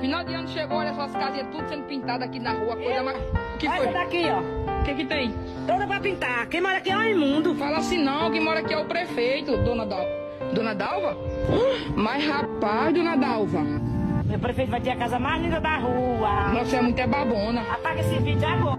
Final de ano chegou, olha suas as casinhas tudo sendo pintadas aqui na rua, coisa mais. O que foi? essa daqui, ó. O que que tem? Toda pra pintar. Quem mora aqui é o imundo. Fala assim não, quem mora aqui é o prefeito, dona Dalva. Dona Dalva? Mas rapaz, dona Dalva, Meu prefeito vai ter a casa mais linda da rua. nossa é muito é babona. Apaga esse vídeo agora.